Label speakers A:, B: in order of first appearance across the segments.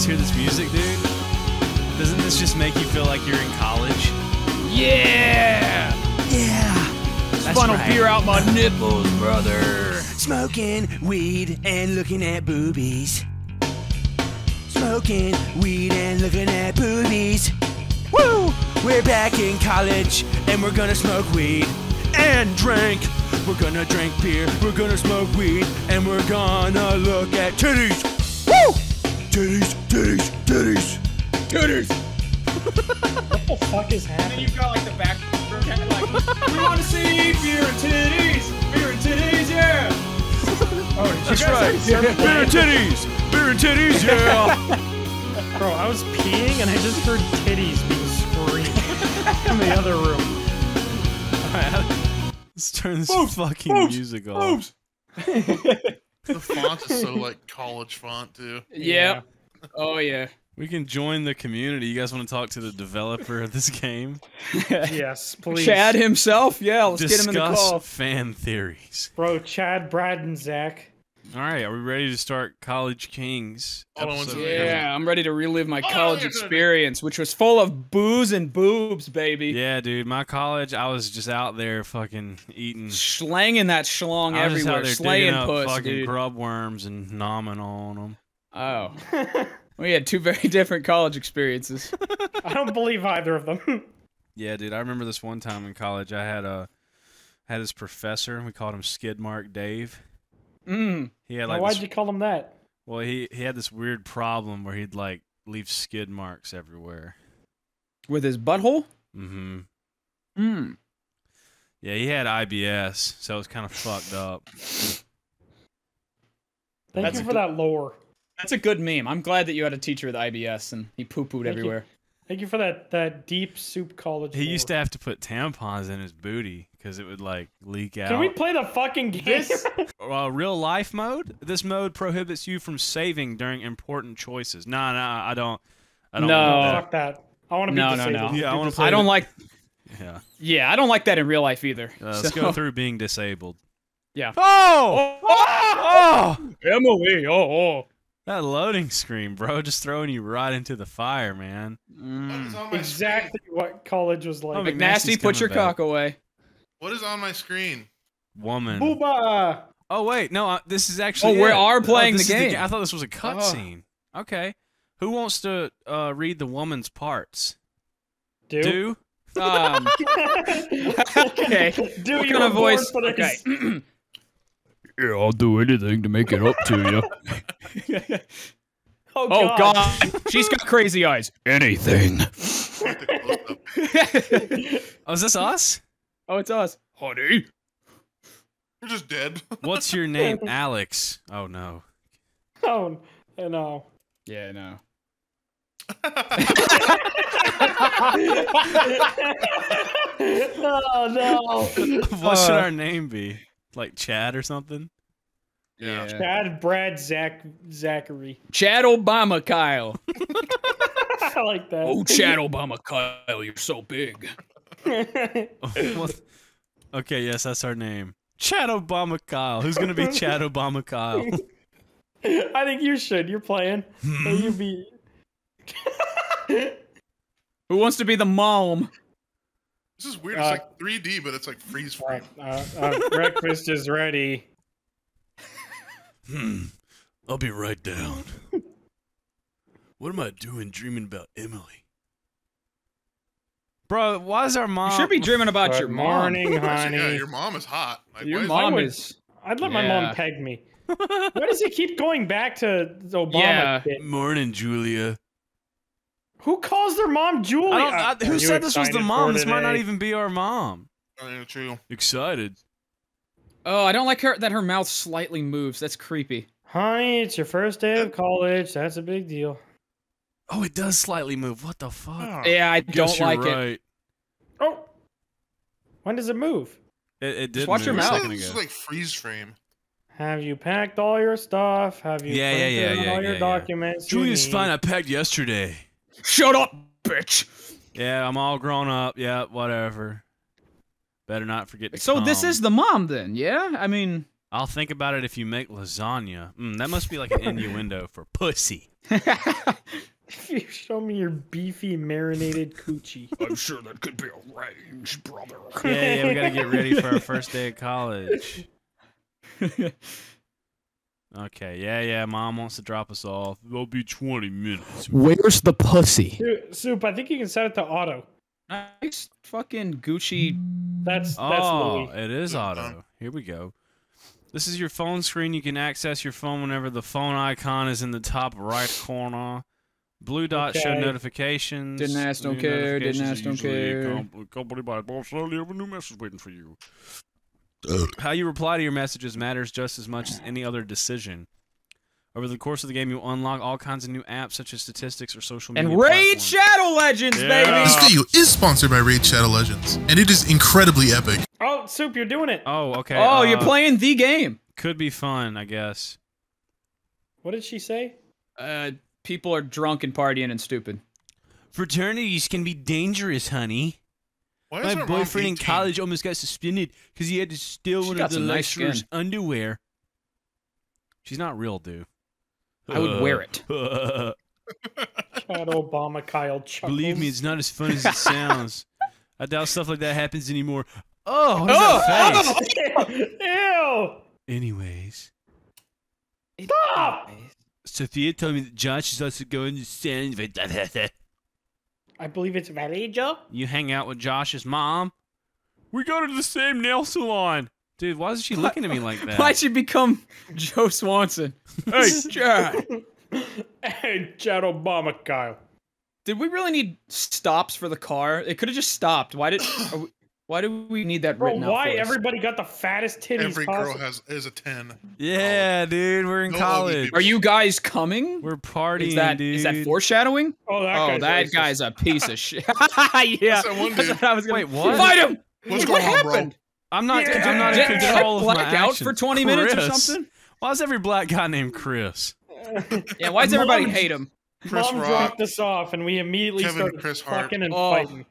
A: guys hear this music, dude? Doesn't this just make you feel like you're in college?
B: Yeah!
A: Yeah. That's
B: Funnel
A: right.
B: beer out my nipples, brother.
C: Smoking weed and looking at boobies. Smoking weed and looking at boobies. Woo! We're back in college and we're gonna smoke weed and drink. We're gonna drink beer, we're gonna smoke weed, and we're gonna look at titties. Woo! Titties, titties, titties.
B: Tooters.
D: What the fuck is
B: And
D: happening?
B: you've got like the back like, we want to see beer and titties, beer and titties, yeah. Oh,
A: That's right.
B: say?
A: Beer and titties. Beer and titties. Yeah.
D: Bro, I was peeing and I just heard titties being screamed in the other room.
A: Let's turn this
B: Boobs,
A: fucking
B: boobs,
A: music off.
B: Oops.
E: The font is so like college font too.
B: Yep. Oh yeah.
A: We can join the community. You guys want to talk to the developer of this game?
D: Yes, please.
B: Chad himself. Yeah, let's
A: Discuss
B: get him in the call.
A: fan theories.
D: Bro, Chad, Brad, and Zach.
A: All right, are we ready to start College Kings?
E: Hold on one
A: episode?
E: second.
B: Yeah, I'm ready to relive my
E: Oh,
B: college
E: yeah,
B: experience, which was full of booze and boobs, baby.
A: Yeah, dude, my college, I was just out there fucking eating.
B: Slanging that schlong
A: I was just out
B: everywhere,
A: there
B: slaying
A: digging up
B: puss,
A: fucking
B: dude.
A: grub worms and nomming on them.
B: Oh, we had two very different college experiences.
D: I don't believe either of them.
A: Yeah, dude, I remember this one time in college. I had a had this professor. We called him Skidmark Dave.
B: Mm.
A: He had like
D: why'd
A: this,
D: you call him that?
A: well, he he had this weird problem where he'd like leave skid marks everywhere.
B: With his butthole.
A: Mm-hmm.
B: Mm.
A: Yeah, he had IBS, so it was kind of fucked up.
D: Thank
B: That's
D: you for
B: good-
D: that lore.
B: That's a good meme. I'm glad that you had a teacher with IBS and he poo pooed
D: Thank you.
B: everywhere.
D: Thank you for that that deep soup college.
A: He used to have to put tampons in his booty because it would like leak out.
D: Can we play the fucking game?
B: This-
A: uh, real life mode. This mode prohibits you from saving during important choices. Nah, nah, I don't. I don't.
B: No.
A: want
D: Fuck that. I want to be
B: No, no,
D: disabled.
B: no.
A: Yeah, I wanna
D: this-
A: play
B: I don't like.
A: Yeah.
B: Yeah, I don't like that in real life either.
A: Uh, let's go through being disabled.
B: Yeah.
A: Oh! Oh!
B: Emily. Oh, oh.
A: That loading screen, bro, just throwing you right into the fire, man.
B: Mm.
E: is on my
D: Exactly what college was like.
A: Oh,
B: McNasty, put your
A: back.
B: cock away.
E: What is on my screen?
A: Woman.
D: Booba!
A: Oh wait, no, uh, this is actually.
B: Oh, we are playing
A: this
B: the
A: is
B: game.
A: I thought this was a cutscene. Okay. Who wants to uh, read the woman's parts?
D: Do.
A: Do?
B: Um, okay.
D: Do
B: what
D: you
B: kind of voice? Okay.
D: this?
F: Yeah, I'll do anything to make it up to you.
D: Oh,
B: oh God, she's got crazy eyes.
F: Anything.
E: Like the close-up.
A: Oh, is this us?
B: oh, it's us.
F: Honey.
E: You're just dead.
A: What's your name? Alex. Oh no.
D: Oh, no.
B: Yeah, no.
D: oh, no.
A: what should
B: Uh,
A: our name be? Like Chad or something?
E: Yeah.
D: Chad, Brad, Zach, Zachary.
B: Chad Obama, Kyle.
D: I like that.
B: Oh, Chad Obama, Kyle, you're so big.
A: Okay, yes, that's our name. Chad Obama Kyle. Who's gonna be Chad Obama Kyle?
D: I think you should. You're playing. Hmm. Hey, you be.
B: Who wants to be the mom?
E: This is weird. It's
D: Uh,
E: like 3D, but it's like freeze frame.
D: Uh, uh, breakfast is ready.
A: Hmm. I'll be right down. What am I doing dreaming about Emily? Bro, why is our mom
B: You should be dreaming about
D: Good
B: your mom.
D: morning,
E: Actually, yeah, your mom is hot. Like,
B: Your
E: why is-
B: mom is.
D: I'd let my mom peg me. Why does he keep going back to Obama
B: Yeah.
D: shit?
A: Morning, Julia.
D: Who calls their mom Julie?
A: I don't, I, who
D: you
A: said this was the mom? This might not even be our mom.
E: Oh, true.
A: Excited.
B: Oh, I don't like her that her mouth slightly moves. That's creepy.
D: Honey, it's your first day of college. That's a big deal.
A: Oh, it does slightly move. What the fuck?
E: Oh,
B: Yeah, I
A: Guess
B: don't
A: you're
B: like it.
D: Oh, when does it move?
A: It, it did
B: watch
A: move
B: your mouth.
A: second
E: This is
A: ago.
E: like freeze frame.
D: Have you packed all your stuff? Have you
A: Yeah, yeah,
D: printed
A: yeah,
D: out
A: yeah,
D: all your
A: yeah, yeah.
D: documents? you
A: Julia's
D: need?
A: fine. I packed yesterday.
B: Shut up, bitch.
A: Yeah, I'm all grown up. Yeah, whatever. Better not forget to
B: So this is the mom then, yeah? I mean,
A: I'll think about it if you make lasagna. Mm, that must be like an innuendo for pussy.
D: if you show me your beefy marinated coochie.
G: I'm sure that could be arranged, brother.
A: Yeah, yeah, we gotta get ready for our first day of college. Okay, yeah, yeah. Mom wants to drop us off. It'll be 20 minutes.
H: Where's the pussy?
D: Dude, Soup, I think you can set it to auto.
B: Nice fucking Gucci.
D: That's that's
A: Oh,
D: Louis.
A: it is auto. Here we go. This is your phone screen. You can access your phone whenever the phone icon is in the top right corner. Blue dot show notifications.
B: Didn't ask, don't
A: New
B: care, didn't ask, don't care.
A: com- Company by boss. Suddenly have a new message waiting for you. How you reply to your messages matters just as much as any other decision. Over the course of the game, you'll unlock all kinds of new apps such as statistics or social media.
B: And Raid
A: platforms.
B: Shadow Legends,
A: Yeah.
B: baby!
E: This video is sponsored by Raid Shadow Legends, and it is incredibly epic.
D: Oh, Soup, you're doing it.
A: Oh, okay.
B: Oh, you're
A: uh,
B: playing the game.
A: Could be fun, I guess.
D: What did she say?
B: Uh, people are drunk and partying and stupid.
A: Fraternities can be dangerous, honey.
E: Why
A: My
E: is our mom
A: boyfriend in college almost got suspended because he had to steal
B: She
A: one of the
B: some nice
A: lecturer's underwear. She's not real, dude.
B: I would wear it.
D: Chad Obama, Kyle chuckles.
A: Believe me, it's not as fun as it sounds. I doubt stuff like that happens anymore. Oh, what is
B: Oh,
A: that oh! face?
D: Ew!
A: Anyways,
D: Stop!
A: Sophia told me that Josh is also going to send.
D: I believe it's Vallejo.
A: You hang out with Josh's mom. We go to the same nail salon. Dude, why is she looking at me like that?
B: Why'd you become Joe Swanson? Hey, Chad.
D: Hey, Chad Obama, Kyle.
B: Did we really need stops for the car? It could have just stopped. Why did? Are we- why do we need that
D: Bro,
B: written out
D: why
B: for us?
D: everybody got the fattest titties
E: Every girl
D: possible?
E: has is a ten.
A: Yeah, dude, we're in
E: No
A: college.
B: Are you guys coming?
A: We're partying,
B: Is that
A: dude.
B: is that foreshadowing?
D: Oh, that
B: oh,
D: guy's
B: that
D: racist.
B: guy's a piece of shit. yeah,
E: that one
B: that's what I was gonna.
A: Wait, what?
B: Fight him!
E: What's
B: what
E: going on, bro?
B: happened?
A: I'm not.
D: Yeah.
A: I'm not in control of my
B: black out for 20 minutes or something?
A: Why is every black guy named Chris?
B: Yeah, why does everybody hate him?
E: Chris
D: Mom
E: Rock.
D: dropped us off, and we immediately
E: Kevin
D: started
E: Chris Hart.
D: fucking and
B: Oh.
D: fighting.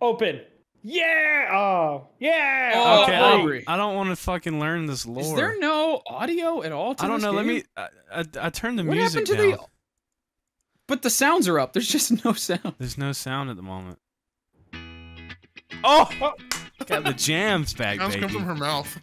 D: Open. Yeah. Oh. Yeah.
B: Oh,
A: okay,
B: Aubrey.
A: I don't, I don't want to fucking learn this lore.
B: Is there no audio at all? To
A: I don't
B: this
A: know. Let me. I, I, I turned the
B: What
A: music
B: happened to
A: down.
B: the? But the sounds are up. There's just no sound.
A: There's no sound at the moment. Oh,
D: Oh.
A: got the jams back,
E: Sounds come
A: baby.
E: from her mouth.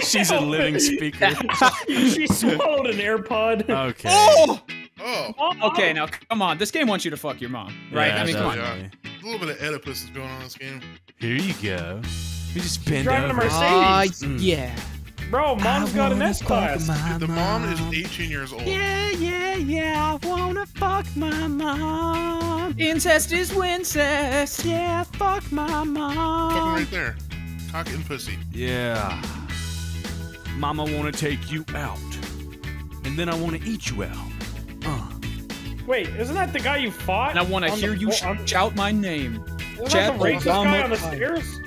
A: She's a living oh. speaker.
D: she swallowed an AirPod.
A: Okay.
B: Oh!
E: Oh,
B: Okay, now come on. This game wants you to fuck your mom, right?
A: Yeah,
B: I mean, come on.
A: Definitely.
E: a little bit of Oedipus is going on in this game.
A: Here you go. We just bend
D: driving a
A: over.
D: Mercedes.
A: Mm.
B: yeah.
D: Bro, mom's got an S class.
E: Dude, the mom is 18 years old.
A: Yeah, yeah, yeah. I wanna fuck my mom.
B: Incest is wincest.
A: Yeah, fuck my
E: Fucking
A: mom.
E: right there. Cock and pussy.
A: Yeah. Mama wanna take you out. And then I wanna eat you out.
D: Wait, isn't that the guy you fought?
B: And I want to hear
D: the-
B: you
D: on-
B: shout my name.
D: Isn't
B: Chad
D: that the racist guy on the
B: Obama.
D: stairs?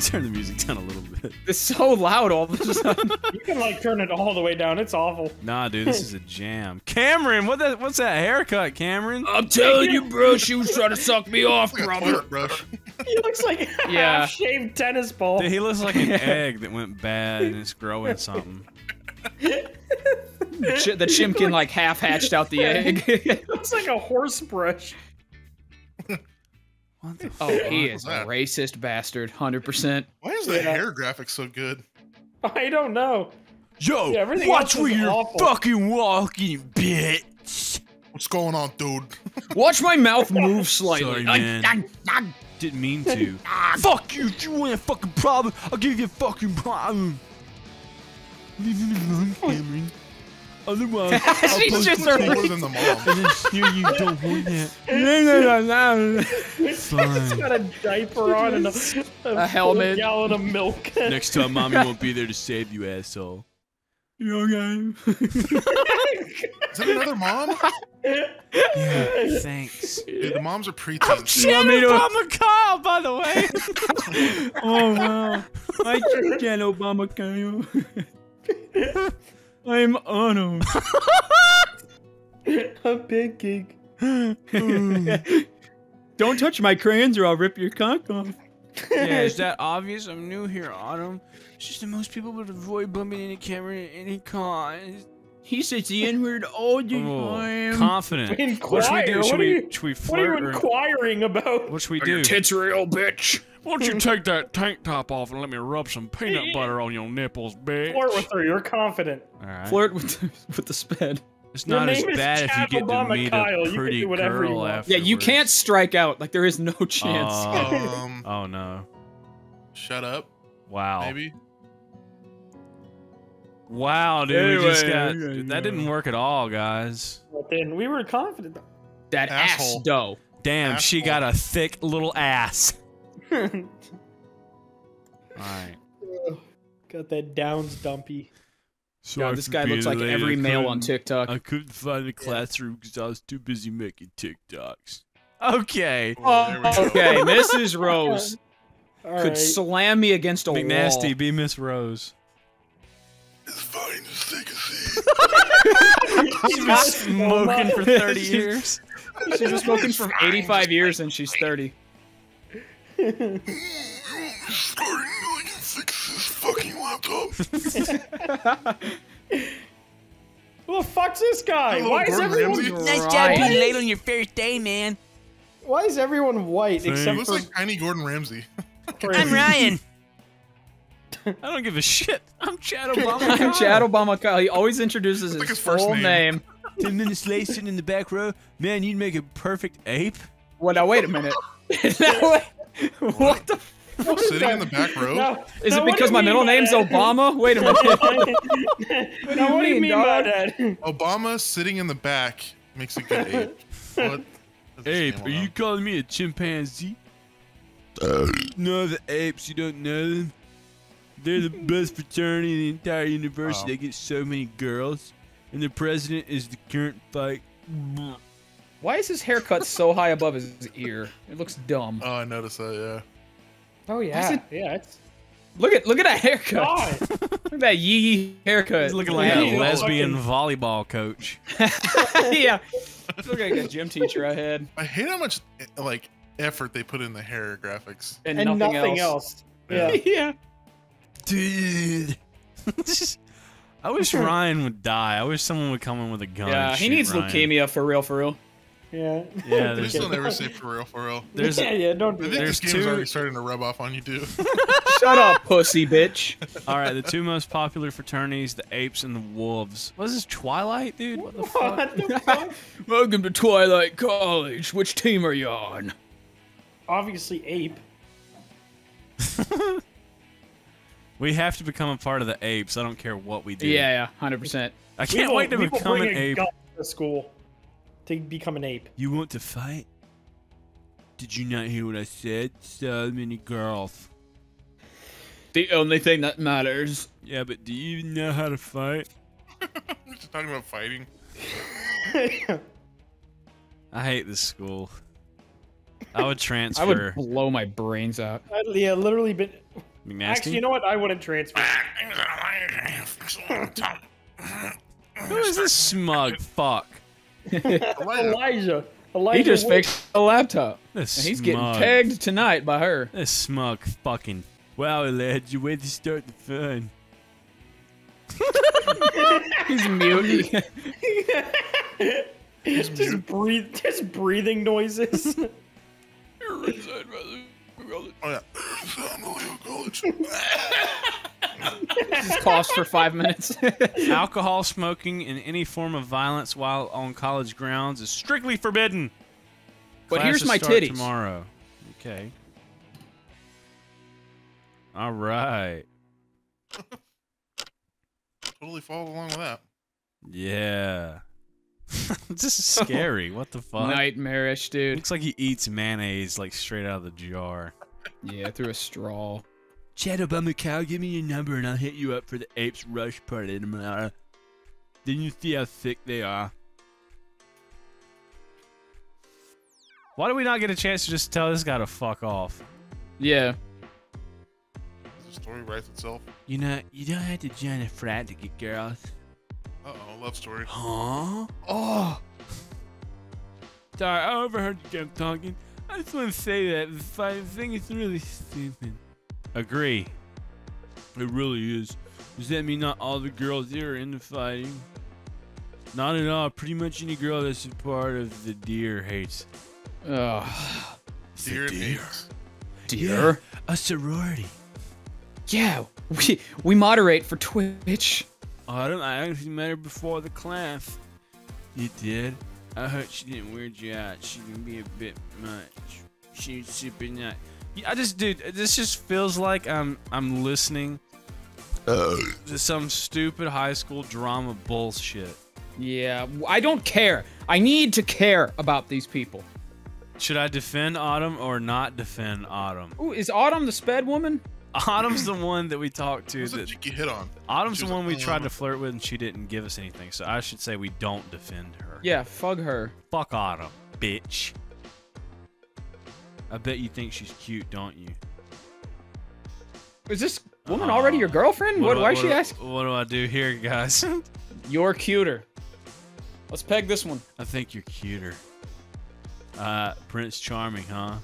A: Turn the music down a little bit.
B: It's so loud all of a sudden.
D: You can like turn it all the way down. It's awful.
A: Nah, dude, this is a jam. Cameron, what that? What's that haircut, Cameron?
B: I'm telling you, bro, she was trying to suck me off,
E: Like a
B: brother.
E: brush.
D: He looks like a
B: Yeah.
D: half-shaved tennis ball.
A: Dude, he looks like an egg that went bad and it's growing something.
B: Ch- the chimkin like half hatched out the egg.
D: it looks like a horse brush.
A: What the
B: oh, he
E: was
B: is a racist bastard, hundred percent.
E: Why is the
D: Yeah.
E: hair graphic so good?
D: I don't know.
A: Yo,
D: Yeah,
A: watch
D: else
A: where
D: is
A: you're
D: awful.
A: fucking walking, bitch.
E: What's going on, dude?
B: Watch my mouth move slightly.
A: Sorry, man. Didn't mean to. Fuck you. If you want a fucking problem, I'll give you a fucking problem. Leave me alone, Cameron. Otherwise, I'll
B: She's
A: post
B: just
A: it
B: a
A: you,
E: than the mom.
A: and then smear you don't want that.
D: He's
A: Fine.
D: got a diaper on and a,
B: A helmet.
D: full gallon of milk.
A: Next time, mommy won't be there to save you, asshole.
B: You okay?
E: Is that another mom?
A: Yeah, thanks.
E: Dude, the moms are preteens.
A: Shannon Obama Kyle, by the way.
B: Oh wow! I can Obama Kyle. I'm honored.
D: a pancake.
B: Don't touch my crayons or I'll rip your cock off.
A: yeah, is that obvious? I'm new here, Autumn. It's just that most people would avoid bumping into Cameron at any cost.
B: He says the N word all the
A: Oh,
B: time.
A: confident.
B: Inquire,
A: What should we do?
B: what
A: Should
B: are
A: we,
B: you-
A: should we
B: what are you
A: flirt? or-
B: inquiring about?
A: What should we
B: Are
A: do?
B: your tits real, bitch?
A: Why don't you take that tank top off and let me rub some peanut butter on your nipples, bitch?
D: Flirt with her. You're confident.
A: All right.
B: Flirt with the, with the sped.
A: It's
D: Your
A: not as bad if you
D: Chad
A: get to meet
D: Kyle.
A: A pretty
D: do whatever you
A: girl
D: want.
A: after.
B: Yeah, you can't strike out. Like there is no chance.
E: Um,
A: oh no!
E: shut up.
A: Wow!
E: Maybe.
A: Wow, dude, we just
B: Anyway,
A: got
B: yeah,
A: that didn't work at all, guys.
D: But then we were confident.
B: that ass
E: Asshole.
B: dough.
A: Damn, she got a thick little ass. All right.
D: Got that Downs dumpy.
B: God, this guy looks like every male on TikTok.
F: I couldn't find the classroom because I was too busy making TikToks.
A: Okay.
E: Oh, there.
B: Okay, Mrs. Rose
D: All
B: could
D: right.
B: slam me against a
A: McNasty,
B: wall.
A: be Miss Rose.
E: It's fine. Just take a seat.
A: She's been smoking for 30 years.
B: She's been smoking for 85 years and she's 30.
E: Starting I can fix this fucking laptop.
D: Who the fuck's this guy?
E: Hello,
D: Why is
E: Gordon
D: everyone?
E: Ramsay.
B: Nice job being
C: late on your first day, man.
D: Why is everyone white
E: He
D: except
E: looks
D: for
E: like tiny Gordon Ramsay.
D: I'm
C: Ryan.
A: I don't give a shit. I'm Chad Obama.
B: I'm Chad Obama Kyle. He always introduces his,
E: like his first
B: full
E: name.
B: name.
F: Ten minutes late, sitting in the back row. Man, you'd make a perfect ape.
B: Well, now wait a minute. Now, wait- what the?
D: What is
E: Sitting in the back row.
D: Now-
B: Is
D: now
B: it because my middle name's
D: that?
B: Obama? Wait a minute.
D: now, what do you
B: mean,
D: mean by that?
E: Obama sitting in the back makes a good ape. What? is this
F: Ape, are you calling me a chimpanzee? Uh, no, the apes, you don't know them? They're the best fraternity in the entire university.
E: Oh.
F: They get so many girls. And the president is the current fight.
B: Why is his haircut so high above his ear? It looks dumb.
E: Oh, I noticed that. Yeah.
D: Oh yeah,
B: it-
D: yeah. It's
B: Look at look at that haircut.
D: God.
B: Look at that yee yee haircut.
A: He's looking like
D: Yeah,
A: a
D: he's
A: lesbian
D: fucking-
A: volleyball coach.
B: yeah. Look like a gym teacher I had.
E: I hate how much like effort they put in the hair graphics.
B: And,
D: and
B: nothing,
D: nothing
B: else.
D: else. Yeah.
B: yeah.
A: Dude. I wish Ryan would die. I wish someone would come in with a gun.
B: Yeah, he needs
A: Ryan.
B: leukemia for real, for real.
D: Yeah.
A: Yeah,
E: They
A: there's,
E: still never say for real, for real.
A: there's
D: yeah, yeah. Don't
E: I think
D: that.
A: There's
E: this game is
A: two-
E: already starting to rub off on you dude.
B: Shut up, pussy bitch.
A: all right. The two most popular fraternities: the apes and the wolves. What is this Twilight, dude? What the fuck?
D: What the fuck?
B: Welcome to Twilight College. Which team are you on?
D: Obviously, ape.
A: We have to become a part of the apes. I don't care what we do.
B: Yeah, yeah, hundred percent.
A: I can't
D: will-
A: wait to
D: we will
A: become an
D: a
A: ape.
D: gun to school to become an ape.
F: You want to fight? Did you not hear what I said? So many girls.
B: The only thing that matters.
F: Yeah, but do you even know how to fight?
E: We're just talking about fighting.
A: I hate this school. I would transfer.
B: I
A: transfer.
B: would blow my brains out.
D: Yeah, literally. Been
A: McNasty.
D: actually, you know what? I wouldn't transfer.
A: Who is this smug fuck?
D: Elijah. Elijah.
B: He just
D: Wood.
B: fixed a laptop.
A: This
B: And he's getting tagged tonight by her.
A: This smug fucking.
F: Wow, Elijah, you wait to start the fun.
B: He's mute.
D: just breathe. Just breathing noises.
E: Oh yeah. San Diego College.
B: Just coughs for five minutes.
A: Alcohol smoking and any form of violence while on college grounds is strictly forbidden.
B: But here's my
A: start
B: titties.
A: tomorrow. Okay. All right.
E: totally follow along with that.
A: Yeah. this is scary. What the fuck?
B: Nightmarish, dude.
A: Looks like he eats mayonnaise like straight out of the jar.
B: Yeah, through a straw.
F: Chad Obama Cow, give me your number and I'll hit you up for the Apes Rush party tomorrow. Didn't you see how thick they are.
A: Why do we not get a chance to just tell this guy to fuck off?
B: Yeah.
E: The story writes itself.
F: You know, you don't have to join a frat to get girls.
E: Uh oh, love story.
F: Huh? Oh. Sorry, I overheard you guys talking. I just want to say that the fighting thing is really stupid.
A: Agree.
F: It really is. Does that mean not all the girls here are into fighting? Not at all. Pretty much any girl that's a part of the deer hates.
B: Ugh.
E: Deer. Deer?
B: Dear.
F: A sorority.
B: Yeah, we we moderate for Twitch.
F: Oh, Autumn, I actually met her before the class. You did? I heard she didn't weird you out. She can be a bit much. She's super nice.
A: Yeah, I just, dude, this just feels like I'm I'm listening to some stupid high school drama bullshit.
B: Yeah, I don't care. I need to care about these people.
A: Should I defend Autumn or not defend Autumn?
B: Ooh, is Autumn the sped woman?
A: Autumn's the one that we talked to. That
E: chick you hit on?
A: Autumn's the
E: was
A: one we tried
E: "Um,
A: to flirt with, and she didn't give us anything. So I should say we don't defend her.
B: Yeah, fuck her.
A: Fuck Autumn, bitch. I bet you think she's cute, don't you?
B: Is this woman already your girlfriend? What,
A: do
B: why
A: I-
B: is she
A: do
B: asking?
A: What do I do here, guys?
B: You're cuter. Let's peg this one.
A: I think you're cuter. Uh, Prince Charming, huh?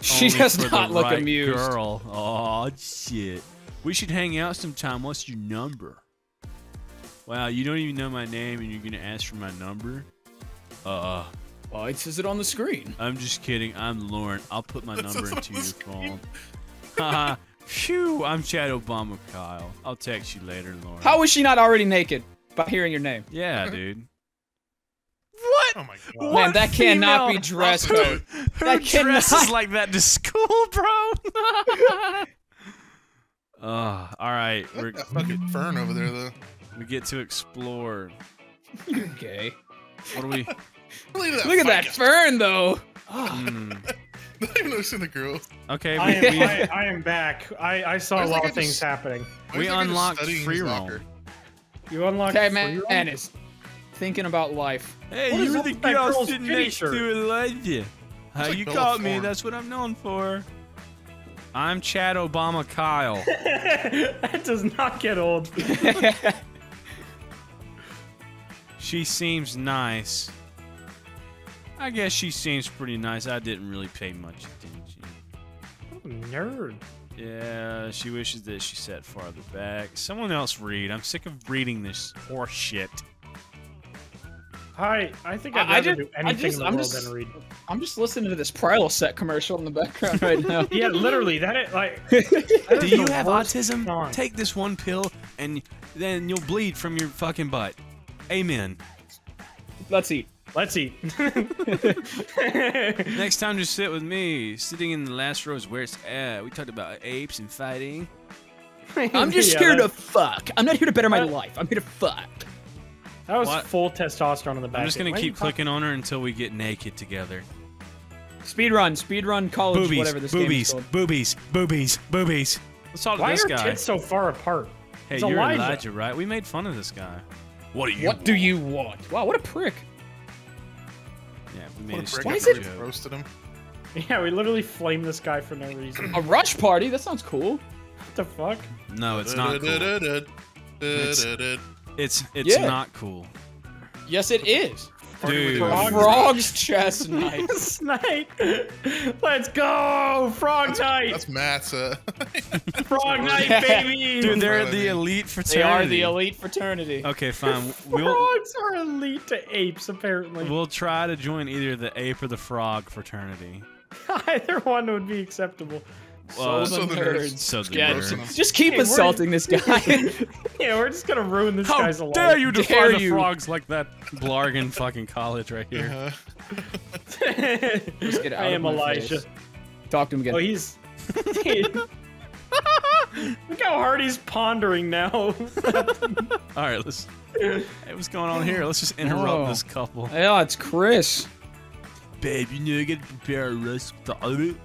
B: She
A: Only
B: does not look
A: right
B: amused.
A: Girl, oh shit. We should hang out sometime. What's your number? Wow, you don't even know my name, and you're gonna ask for my number? Uh,
B: well, it says it on the screen.
A: I'm just kidding. I'm Lauren. I'll put my
E: That's
A: number into your phone. Haha. Phew, I'm Chad Obama, Kyle. I'll text you later, Lauren.
B: How is she not already naked by hearing your name?
A: Yeah, dude.
E: Oh my god.
B: Man, that cannot be
A: female-
B: dress
E: Who-
B: code.
A: Who
B: That
A: dresses
B: cannot-
A: like that to school, bro? uh, all right. We're,
E: That fucking fern over there, though.
A: we get to explore.
B: You're gay.
A: What do we?
E: Look at that.
B: Look at that fern, though.
A: Hmm.
E: Not even noticing the girl.
A: okay,
D: I
A: we,
D: am,
A: we,
D: I, I am back. I, I saw a lot
E: guy
D: of things
E: just-
D: happening.
A: We
E: is that guy
A: unlocked
E: studying his
A: free roam.
D: You unlocked
B: That
D: free
B: man
D: roam?
B: Is thinking about life.
A: hey,
D: What
A: you
D: is
A: were
D: up
A: the
D: with that
A: girl sitting next
D: shirt?
A: to Elijah. How
E: like
A: you caught me? That's what I'm known for. I'm Chad Obama, Kyle.
D: that does not get old.
A: She seems nice. I guess she seems pretty nice. I didn't really pay much attention.
D: Nerd.
A: Yeah, she wishes that she sat farther back. Someone else read. I'm sick of reading this horse shit.
D: Hi, I think
B: I-
D: I'd
B: I
D: rather
B: just-
D: do
B: I
D: anything
B: just-
D: in the
B: I'm
D: world
B: just-
D: than read.
B: I'm just listening to this Prilosec commercial in the background right now.
D: Yeah, literally, that is like. that
A: Do
D: is
A: you have autism?
D: song.
A: Take this one pill and then you'll bleed from your fucking butt. Amen.
B: Let's eat.
D: Let's eat.
A: Next time, just sit with me. Sitting in the last row is where it's at. We talked about apes and fighting.
B: I'm just
D: Yeah,
B: here
D: that-
B: to fuck. I'm not here to better my life. I'm here to fuck.
D: That was
A: What?
D: full testosterone in the back.
A: I'm just gonna
D: Why
A: keep clicking on her until we get naked together.
B: Speed run, speed run, college,
A: Boobies,
B: whatever this game is
A: boobies,
B: called.
A: boobies, boobies, boobies. Let's talk
D: Why
A: to this
D: are
A: guy.
D: tits so far apart?
A: hey,
D: It's
A: you're
D: Elijah.
A: Elijah. right? We made fun of this guy. What do you?
B: What do you want? Wow, what a prick.
A: Yeah, we
E: What
A: made
E: a
A: a
E: prick.
A: stupid
B: Why is it-
A: joke.
E: roasted him?
D: Yeah, we literally flamed this guy for no reason.
B: A rush party? That sounds cool.
D: what the fuck?
A: No, it's not cool. It's it's
B: Yeah.
A: not cool.
B: Yes, it is.
A: Dude.
D: Frog-
B: Frog's chest night.
D: Snake. Let's go! Frog night!
E: That's Matt's. Uh,
D: Frog night, baby!
A: Dude, they're
E: what
A: the elite fraternity.
B: They are the elite fraternity.
A: Okay, fine. We'll
D: Frogs are elite to apes, apparently.
A: we'll try to join either the ape or the frog fraternity.
D: Either one would be acceptable.
A: Uh,
B: so the
E: the
B: nerds.
E: nerds.
A: So the
B: Yeah,
A: nerds.
B: Just keep
D: Hey, we're-
B: this guy.
D: Yeah, we're just gonna ruin this
A: How
D: guy's life.
A: How dare you
B: Dare
A: define the
B: you.
A: frogs like that? Blargan fucking college right here.
E: uh,
B: Just get out
D: I am
B: my
D: Elijah.
B: face. Talk to him again.
D: Oh, he's. Look how hard he's pondering now.
A: All right, let's. Hey, what's going on here? Let's just interrupt
B: Oh.
A: this couple.
B: yeah, it's Chris.
A: Babe, you know I gotta prepare a roast Dude,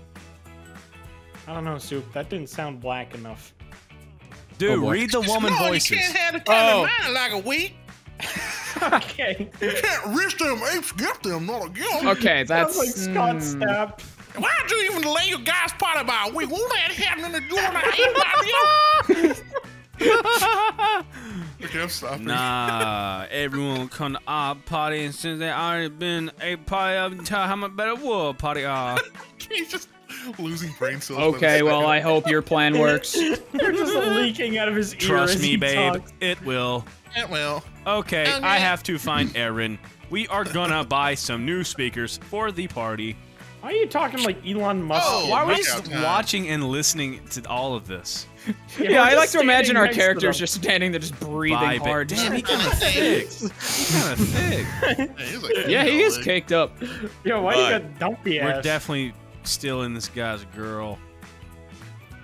D: I don't know, Soup. That didn't sound black enough.
B: Oh,
A: read the woman
E: no,
A: voices.
E: You can't have the kind
B: Oh.
E: of mind like a week.
D: Okay.
E: You can't risk them apes, get them, not again.
B: Okay, that's
D: Sounds like Scott
B: mm,
D: Stapp.
E: Why'd you even delay your guy's party by a week? Won't that happen in the door Okay, I'm stopping.
A: Nah, everyone come to our party, and since they already been a party of time, how much better would party are?
E: Can you just
I: Losing brain cells.
B: Okay, well, I hope your plan works.
D: They're just leaking out of his ear
A: Trust me, babe.
D: talks.
A: It will.
I: It will.
A: Okay,
I: Okay.
A: I have to find Aaron. We are gonna buy some new speakers for the party.
D: Why are you talking like Elon Musk?
I: Oh,
A: Why are we just watching and listening to all of this?
B: Yeah, I like to imagine our characters just standing there, just breathing
A: Vibe it.
B: hard.
A: Damn, he kind of thick. He kind of thick.
I: yeah, he's
B: yeah, he is caked up.
D: Yo, why you got dumpy ass?
A: We're definitely stealing this guy's girl.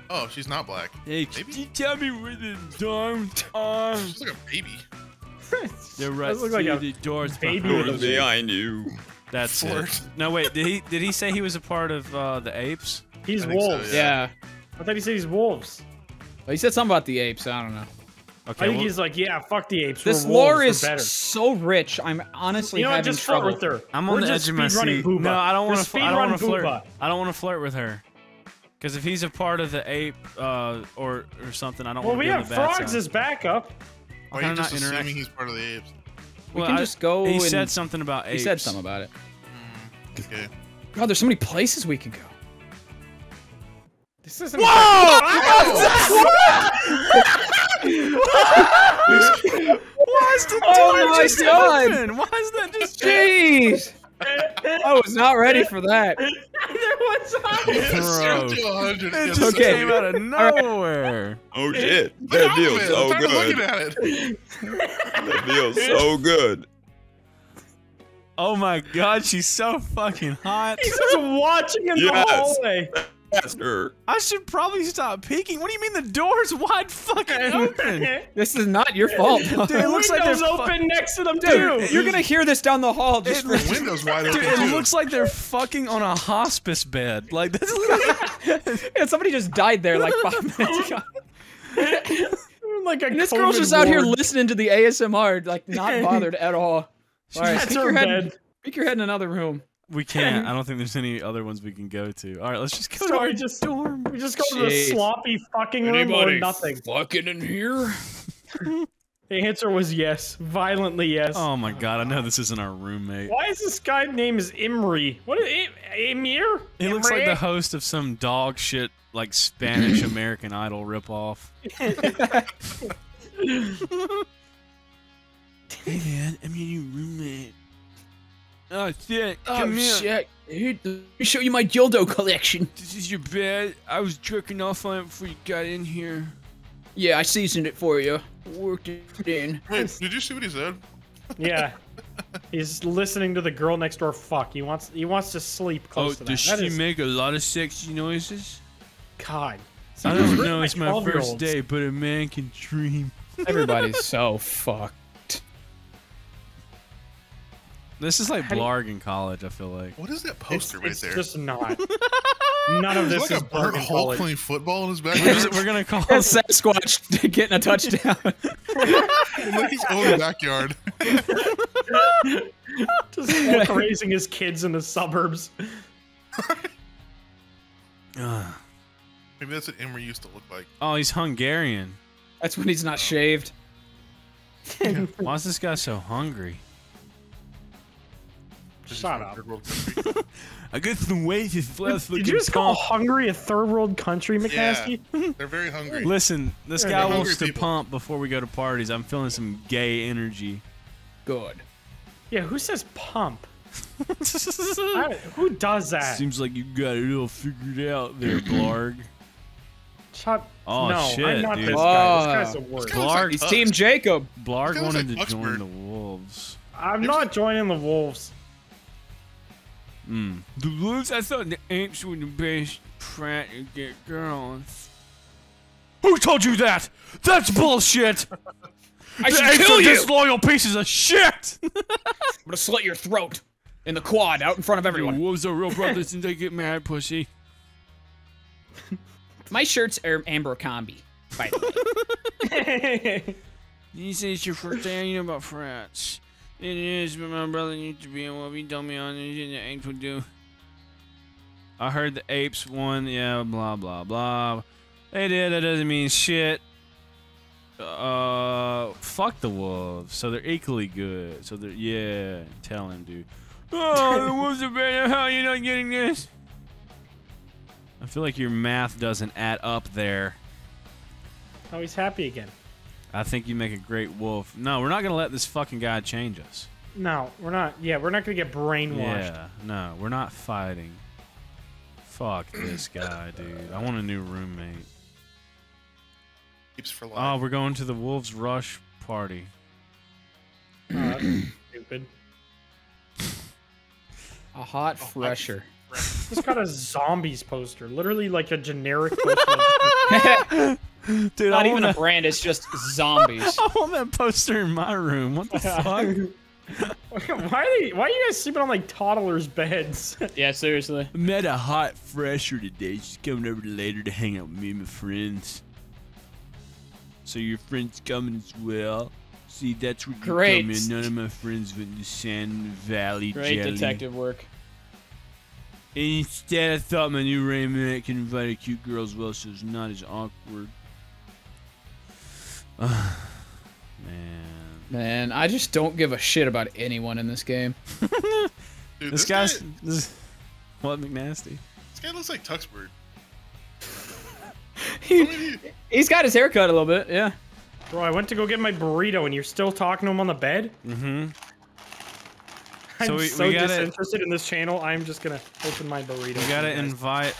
I: Oh, she's not black.
A: Hey,
I: Maybe.
A: you tell me where the dorm are?
I: She's like a baby.
A: They're right.
D: Does look like
A: see
D: a
A: the doors
D: baby
A: behind
D: with
A: you.
J: Behind you.
A: That's it. No, wait. Did he did he say he was a part of uh, the apes?
D: He's
I: I think so,
D: wolves.
B: Yeah.
D: I thought he said he's wolves.
B: Well, he said something about the apes. I don't know.
D: I think
A: well,
D: he's like, yeah, fuck the apes.
B: This
D: we're
B: lore is
D: better.
B: so rich. I'm honestly
D: You know
B: having
D: Just flirt
B: trouble.
D: with her.
A: I'm on
D: We're
A: the edge of my seat.
D: Booba.
A: No, I don't want to. I don't want to flirt. I don't want to flirt with her. Because if he's a part of the ape uh, or or something, I don't
D: Well,
A: want to
D: we have
A: the
D: frogs as backup.
I: Why are you just
A: not interact?
I: assuming he's part of the apes?
B: We can
A: I-
B: just go.
A: He
B: and,
A: said something about apes.
B: He said something about it.
I: Okay.
B: God, there's so many places we can go.
D: This isn't.
A: Why is the
B: Oh
A: door
B: my
A: just
B: God.
A: open? Why is that just?
B: Jeez! I was not ready for that.
D: there was
A: Bro.
I: Zero to 100
A: It
I: is-
A: just
B: Okay.
A: came out of nowhere.
J: Oh shit. That
I: out,
J: feels so
I: I'm tired of looking
J: good. That feels so good.
A: Oh my god, she's so fucking hot.
D: He's just watching in
J: Yes.
D: the hallway.
J: Faster.
A: I should probably stop peeking. What do you mean the door's wide fucking open?
B: This is not your fault.
A: Dude, it looks like they're
D: Windows
A: fu-
D: open next to them
B: Dude,
D: too.
B: you're gonna hear this down the hall. Just
A: It-
B: for,
I: Windows wide
A: Dude,
I: open.
A: it looks like they're fucking on a hospice bed. Like this is
B: Yeah, somebody just died there like five minutes ago.
D: like a
B: And this girl's
D: COVID
B: just out here listening to the ASMR, like not bothered at all. All right,
D: That's
B: peek your head.
D: bed.
B: Peek your head in another room.
A: We can't. I don't think there's any other ones we can go to. All right, let's just go
D: Sorry,
A: to
D: just dorm. We just go to the
B: Jeez.
D: sloppy fucking room or nothing.
B: fucking in here?
D: The answer was yes, violently yes.
A: Oh my god, I know this isn't our roommate.
D: Why is this guy name is Imre? What is it? Emir?
A: He looks like the host of some dog shit like Spanish American Idol ripoff. hey man, I'm your new roommate. Oh shit,
B: Oh
A: come here.
B: shit! Here, let me show you my dildo collection.
A: This is your bed. I was jerking off on it before you got in here.
B: Yeah, I seasoned it for you. Worked it in.
I: Wait, did you see what he said?
D: Yeah. He's listening to the girl next door fuck. He wants he wants to sleep close oh, to that. that is,
A: make a lot of sexy noises?
D: God.
A: I don't know. It's my first day, but a man can dream.
B: Everybody's so fucked.
A: This is like
D: How do you-
A: Blarg in college. I feel like.
I: What is that
D: It's,
I: poster right
D: it's
I: there?
D: just not. None of
I: There's
D: this
I: like
D: is
I: a Burt
D: Bergen
I: Hulk
D: College.
I: playing football in his
A: We're,
I: backyard.
A: just- we're gonna call.
B: That's Sasquatch getting a touchdown.
I: like his own backyard.
D: Just Hulk raising his kids in the suburbs.
A: Ugh.
I: Maybe that's what Emery used to look like.
A: oh, he's Hungarian.
B: That's when he's not oh. shaved.
A: Why is this guy so hungry?
D: Shut up.
I: Third world country.
A: I got some weight. His
D: Did you just call Hungary a third world country, McNasty?
I: Yeah, They're very hungry.
A: Listen, this
D: They're
A: guy wants to
I: people.
A: pump before we go to parties. I'm feeling some gay energy.
B: Good.
D: Yeah, who says pump? I- who does that?
A: Seems like you got it all figured out there, Blarg.
D: Shut.
A: Oh,
D: no,
A: shit,
D: I'm not
A: dude.
D: this guy. This
B: Oh.
D: guy's the worst.
I: Kinda like
B: He's Team Jacob.
A: Blarg
I: This guy looks
A: wanted
I: like
A: to join the Wolves.
D: I'm not joining the Wolves.
A: Mm. The Wolves? I thought the apes were the best frat to get girls. Who told you that? That's bullshit!
B: I
A: the
B: should
A: apes
B: kill
A: are
B: you.
A: disloyal pieces of shit!
B: I'm gonna slit your throat in the quad out in front of
A: The
B: everyone.
A: wolves are real brothers and they get mad, pussy.
B: My shirt's Am- Abercrombie. By the way.
A: You say it's your first day, you know about frats. It is, but my brother needs to be in what he told me on it, and the apes would do. I heard the apes won, yeah, blah, blah, blah. They did, that doesn't mean shit. Uh, fuck the wolves. So they're equally good. So they're, yeah, tell him, dude. Oh, the wolves are better. How are you not getting this? I feel like your math doesn't add up there.
D: Oh, he's happy again.
A: I think you make a great wolf. No, we're not gonna let this fucking guy change us.
D: No, we're not. Yeah, we're not gonna get brainwashed.
A: Yeah, no, we're not fighting. Fuck this guy, dude. I want a new roommate.
I: Keeps for oh, life.
A: Oh, we're going to the Wolves Rush party.
D: Oh, that's stupid.
B: A hot oh, fresher.
D: Just got a zombies poster. Literally like a generic poster.
A: Dude,
B: Not
A: I
B: even
A: want
B: a brand, it's just zombies.
A: I want that poster in my room. What the fuck?
D: why are they, why are you guys sleeping on like toddlers' beds?
B: yeah, seriously.
F: Met a hot fresher today. She's coming over later to hang out with me and my friends. So your friends coming as well? See, that's where you
B: Great.
F: come in. None of my friends went to San Valley
B: Great
F: Jelly.
B: detective work.
F: Instead, I thought my new roommate could invite a cute girl as well, so it's not as awkward.
A: Man.
B: Man, I just don't give a shit about anyone in this game.
I: Dude,
A: This
I: this,
A: guy's.
I: guy,
A: This, what, McNasty?
I: this guy looks like Tuxbird.
B: He, he's got his hair cut a little bit, yeah.
D: Bro, I went to go get my burrito and you're still talking to him on the bed?
A: Mm-hmm.
D: I'm
A: So we-
D: so
A: we gotta-
D: disinterested in this channel, I'm just gonna open my burrito.
A: We gotta invite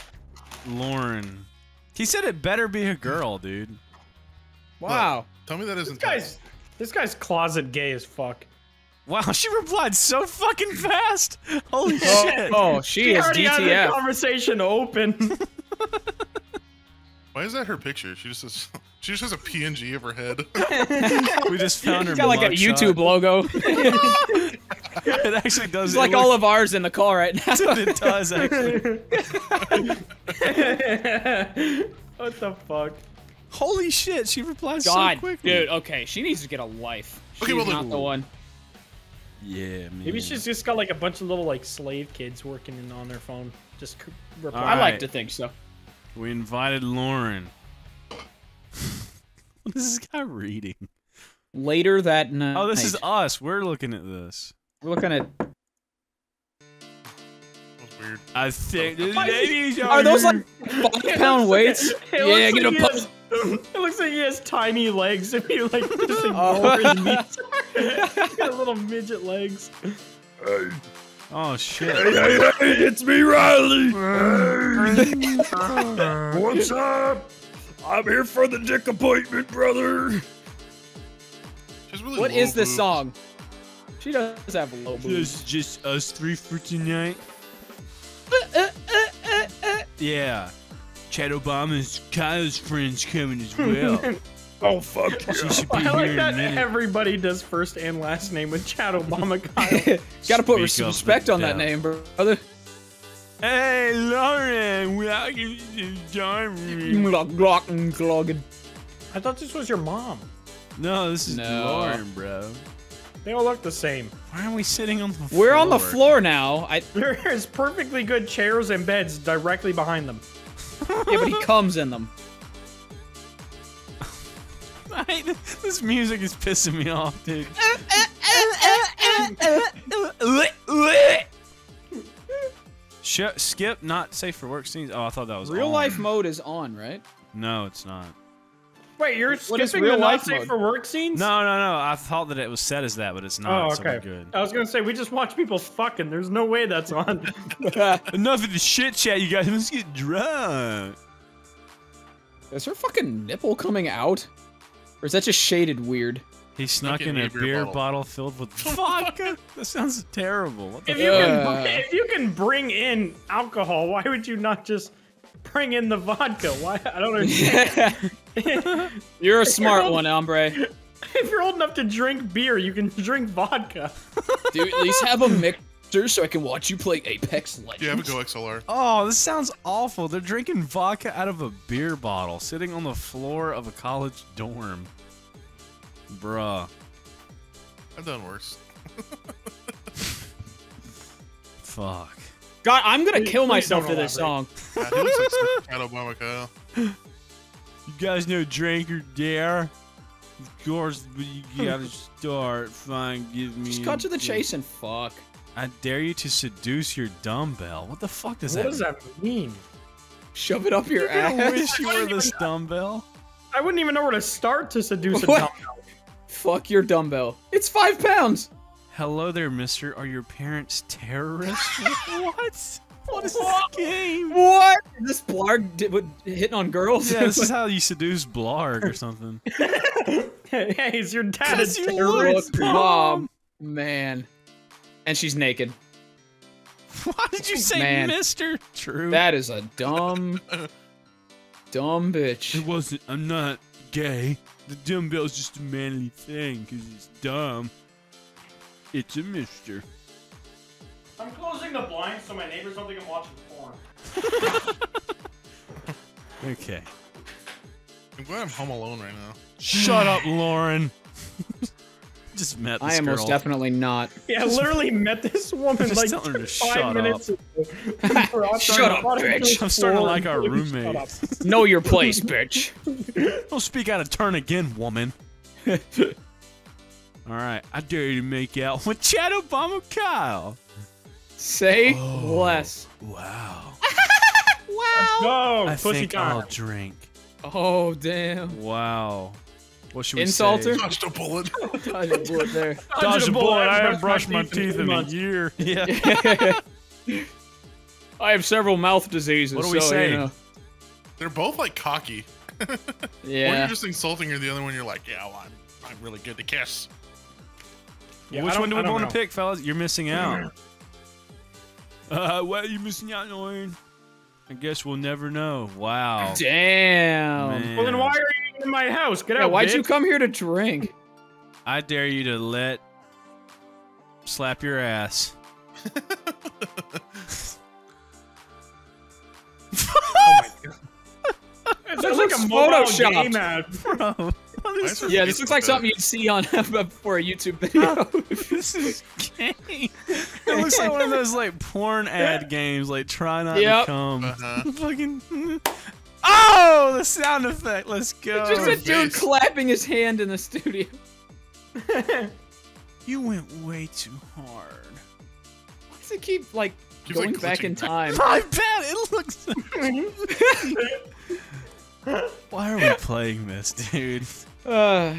A: Lauren. He said it better be a girl, dude.
B: Wow.
I: Tell me that
D: This
I: isn't
D: guy's, this guy's closet gay as fuck.
A: Wow, she replied so fucking fast. Holy
B: Oh,
A: shit.
B: oh, she,
D: She
B: is
D: already had the
B: DTF.
D: conversation open.
I: Why is that her picture? She just has, she just has a PNG of her head.
A: We just found her.
B: He's got like a
A: mugshot.
B: YouTube logo.
A: It actually does.
B: It's
A: it
B: like
A: looks-
B: all of ours in the call right now.
A: it does actually.
D: what the fuck?
A: Holy shit, she replies so
B: God,
A: quickly.
B: dude. Okay, she needs to get a life. She's
I: Okay, well,
B: not
I: then-
B: the one.
A: Yeah, man.
D: Maybe she's just got like a bunch of little like slave kids working in, on their phone. Just c- reply.
B: I like to think so.
A: We invited Lauren. what is this guy reading?
B: Later that night.
A: Oh, this is us. We're looking at this.
B: We're looking at.
I: Weird.
F: I think the
D: Why is he-
F: ladies
B: Are those like five
D: looks
B: pound
D: like-
B: weights? Yeah, get a
D: he
B: pump.
D: has- It looks like he has tiny legs if you like just
B: Oh.
D: ignore his knees. He's got little midget legs.
A: Oh shit.
F: it's me, Riley. What's up? I'm here for the dick appointment, brother.
I: She's really
B: What
I: low
B: is this
I: boobs.
B: song? She does have a low boobs.
F: Just, just us three for tonight.
A: Uh, uh, uh, yeah.
F: Chad Obama's Kyle's friends coming as well.
D: Oh fuck!
F: She should be
D: I
F: here
D: like that
F: minute.
D: everybody does first and last name with Chad Obama. Kyle.
B: Gotta put
A: Speak
B: some respect
A: the
B: on that
A: devil.
B: name, brother.
F: hey, Lauren, welcome to join me.
B: Glock, glock, and glogging.
D: I thought this was your mom.
A: No, this is
B: No.
A: Lauren, bro.
D: They all look the same.
A: Why are we sitting on the floor?
B: We're on the floor now. I
D: There is perfectly good chairs and beds directly behind them.
B: Yeah, but he comes in them.
A: I- this music is pissing me off, dude. Sh- skip not safe for work scenes. Oh, I thought that was
B: Real
A: on.
B: life mode is on, right?
A: No, it's not.
D: Wait, you're
B: What is
D: skipping
B: real
D: the not
B: life
D: safe
B: mode?
D: for work scenes?
A: No, no, no. I thought that it was set as that, but it's not.
D: Oh,
A: so
D: okay.
A: good.
D: I was gonna say we just watch people fucking. There's no way that's on.
F: Enough of the shit chat, you guys. Let's get drunk.
B: Is her fucking nipple coming out? Or is that just shaded weird?
A: He snuck
I: in
A: in a
I: a beer
A: beer
I: bottle.
A: bottle filled with vodka. that sounds terrible. What the
D: if you can, if you can bring in alcohol, why would you not just bring in the vodka? Why? I don't understand.
B: You're a smart one, hombre.
D: if you're old enough to drink beer, you can drink vodka.
B: Do at least have a mixer so I can watch you play Apex Legends.
I: Do you have a Go XLR?
A: Oh, this sounds awful. They're drinking vodka out of a beer bottle, sitting on the floor of a college dorm. Bruh.
I: I've done worse.
A: Fuck.
B: God, I'm gonna
D: Please-
B: kill
D: please
B: myself
D: don't
B: to this song.
I: God, he looks like Chad Obama, Kyle.
F: You guys know Drink or Dare? Of course, but you gotta start. Fine, give me.
B: Just cut to the chase and fuck.
A: I dare you to seduce your dumbbell. What the fuck does
D: what
A: that
D: does that mean?
B: Shove it up your
A: I
B: ass.
A: wish you were this dumbbell.
D: I wouldn't even know where to start to seduce a
B: What?
D: dumbbell.
B: Fuck your dumbbell. It's five pounds.
A: Hello there, mister. Are your parents terrorists? what? What is this game?
B: What? Is this blarg di- what, hitting on girls?
A: Yeah, this is how you seduce Blarg or something.
D: Hey, is your dad a
A: you
D: terrorist?
B: Mom, man, and she's naked.
A: Why did you say
B: Man.
A: mister? True.
B: That is a dumb, dumb bitch.
A: It wasn't. I'm not gay. The dumbbell's just a manly thing because it's dumb. It's a mister.
D: I'm closing the blinds so my neighbors don't think I'm watching porn.
A: Okay.
I: I'm glad I'm home alone right now.
A: Shut up, Lauren. Just met this
B: I am
A: girl.
B: most definitely not.
D: Yeah, I literally met this woman
A: Just
D: like
A: tell her to
D: five
A: shut
D: minutes ago. We're
B: Shut up, bitch.
A: I'm starting to like our
D: and shut
A: roommate.
D: up.
B: Know your place, bitch.
A: Don't speak out of turn again, woman. All right, I dare you to make out with Chad Obama Kyle.
B: Say
A: Oh.
B: less.
A: Wow.
D: Go,
A: I
D: pussy
A: think
D: time.
A: I'll drink.
B: Oh damn.
A: Wow. What should we
B: Insulter?
A: say?
I: Dodged a bullet.
B: Dodge a bullet there.
A: Dodged a bullet. I haven't
D: brushed
A: brushed my teeth in a year. Yeah.
B: I have several mouth diseases.
A: What do we
B: so,
A: say?
B: You know.
I: They're both like cocky. One
B: Yeah.
I: you're just insulting her, the other one you're like, yeah, well, I'm, I'm really good to kiss.
D: Yeah,
A: Which one
D: don't-
A: we want
D: know.
A: to pick, fellas? You're missing out. Uh, why are you missing out, Lauren? I guess we'll never know. Wow.
B: Damn.
A: Man.
D: Well, then why are you in my house? Get
B: Yeah,
D: out,
B: why'd you come here to drink?
A: I dare you to let slap your ass.
D: oh It's
B: That
D: like
B: looks
D: a mobile game ad.
A: Bro,
I: Why is
B: Yeah, this looks
I: like
B: like something you'd see on for a YouTube video.
A: this is gay. It looks like one of those like porn ad games, like try not
B: Yep.
A: to come.
I: Uh-huh.
A: Fucking. Oh, the sound effect. Let's go.
B: Just a dude
I: face.
B: clapping his hand in the studio.
A: you went way too hard.
B: Why does it keep like
I: Keeps,
B: going
I: like,
B: back in
I: glitching
B: time?
A: I bet it looks. Why are we playing this, dude?
B: Uh,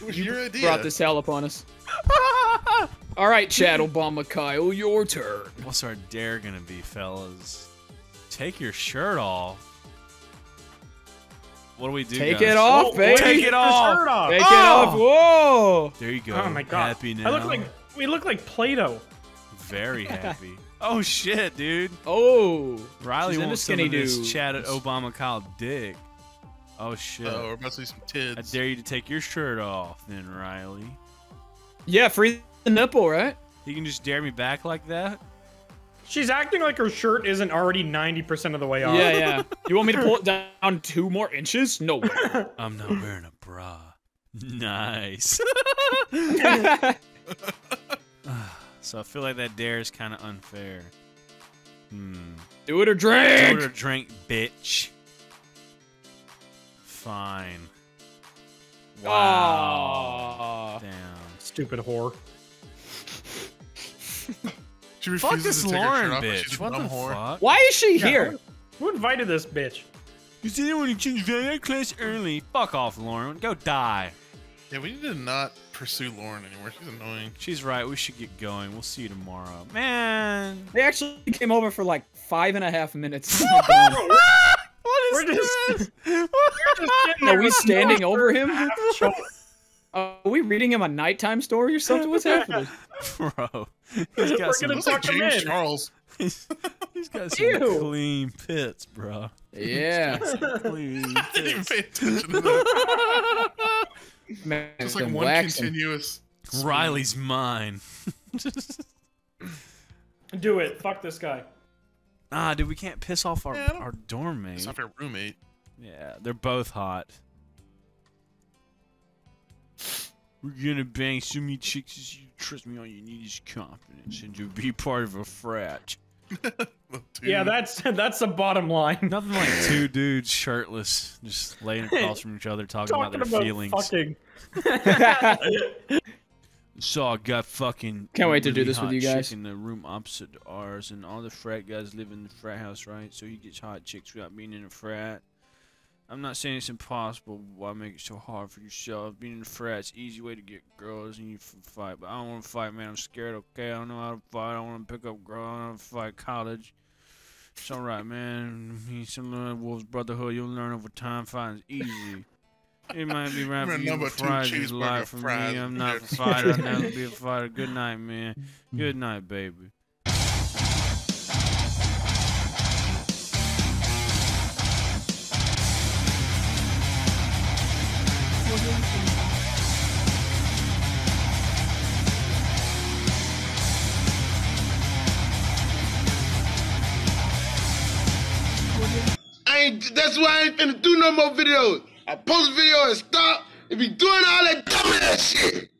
I: It was your idea.
B: brought this hell upon us. All right, Chad Obama Kyle, your turn.
A: What's our dare gonna be, fellas? Take your shirt off. What do we do?
B: Take
A: guys?
B: it off,
D: Oh,
B: baby.
A: Take it off.
D: shirt off.
B: Take it
A: Oh!
B: off. Whoa.
A: There you go.
D: Oh my god.
A: Happy now.
D: I look like we look like Play-Doh.
A: very happy. oh shit, dude.
B: Oh.
A: Riley
B: She's into
A: wants some
B: skinny
A: of this
B: dudes.
A: chat at Obama Kyle dick. Oh shit.
I: Oh, we're about to see some
A: I dare you to take your shirt off, then Riley.
B: Yeah, free the nipple, right?
A: You can just dare me back like that.
D: She's acting like her shirt isn't already 90% of the way off.
B: Yeah, yeah. You want me to pull it down two more inches? No. way.
A: I'm not wearing a bra. Nice. so I feel like that dare is kind of unfair. Hmm.
B: Do it or drink.
A: Do
B: drink.
A: it or drink, bitch. Fine. Wow.
B: Aw.
A: Damn.
D: Stupid whore.
I: She refuses
A: Fuck this
I: to take
A: Lauren
I: shirt
A: bitch.
I: she's
A: What the
I: whore.
A: fuck?
B: Why is she
D: Yeah,
B: here?
D: Who invited this bitch?
A: You said you want to change that class early. Fuck off, Lauren. Go die.
I: Yeah, we need to not pursue Lauren anymore. She's annoying.
A: She's right. We should get going. We'll see you tomorrow. Man.
B: They actually came over for like five and a half minutes. and they're gone.
D: We're just-
B: Are we standing over him? Are we reading him a nighttime story or something? What's happening?
A: Bro. He's got
D: We're
A: some,
D: gonna
I: Looks like
D: Tuck 'em
I: James
D: in.
I: Charles.
A: he's got some
B: Ew.
A: clean pits, bro.
B: Yeah.
A: Clean
I: I didn't even pay attention to that.
B: Man,
I: Just like one
B: waxing.
I: continuous.
A: Riley's mine.
D: Do it. Fuck this guy.
A: Ah, dude, we can't piss off our,
I: Yeah,
A: our dorm mate.
I: It's not your roommate.
A: Yeah, they're both hot. We're gonna bang so many chicks as you trust me. All you need is confidence, and you'll be part of a frat.
D: Yeah, that's that's the bottom line.
A: Nothing like two dudes shirtless, just laying across from each other, talking,
D: Talking
A: about their
D: about
A: feelings. I got fucking.
B: Can't wait to do
A: really
B: this with you guys.
A: In the room opposite to ours, and all the frat guys live in the frat house, right? So he gets hot chicks without being in a frat. I'm not saying it's impossible. but Why make it so hard for yourself? Being in a frat's easy way to get girls and you fight. But I don't want to fight, man. I'm scared. Okay, I don't know how to fight. I don't want to pick up girls. I don't want to fight college. It's all right, man. He's some uh, Wolves Brotherhood. You'll learn over time. Fighting's easy. It might be right
E: Give me
A: for
E: a
A: you,
E: number
A: but
E: two
A: fries is
E: cheeseburger
A: life for
E: fries
A: me. I'm not a
E: chips.
A: fighter. I'll never be a fighter. Good night, man. Good night, baby.
K: I ain't. That's why I ain't finna do no more videos. I post a video and stop and be doing all that dumbass shit.